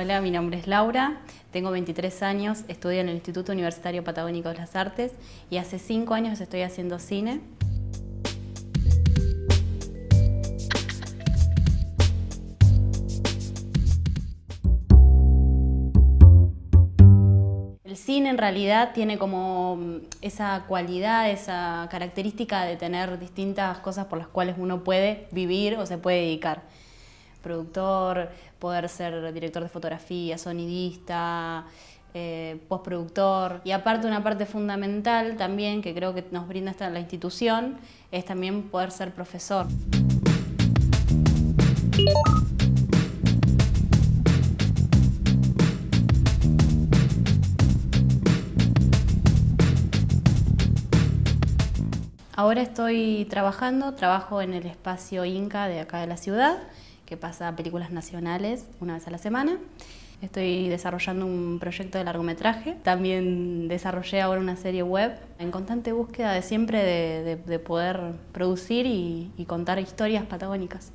Hola, mi nombre es Laura, tengo 23 años, estudio en el Instituto Universitario Patagónico de las Artes y hace 5 años estoy haciendo cine. El cine en realidad tiene como mm, esa cualidad, esa característica de tener distintas cosas por las cuales uno puede vivir o se puede dedicar productor, poder ser director de fotografía, sonidista, eh, postproductor. Y aparte una parte fundamental también que creo que nos brinda esta, la institución es también poder ser profesor. Ahora estoy trabajando, trabajo en el espacio Inca de acá de la ciudad que pasa películas nacionales una vez a la semana. Estoy desarrollando un proyecto de largometraje. También desarrollé ahora una serie web en constante búsqueda de siempre de, poder producir y contar historias patagónicas.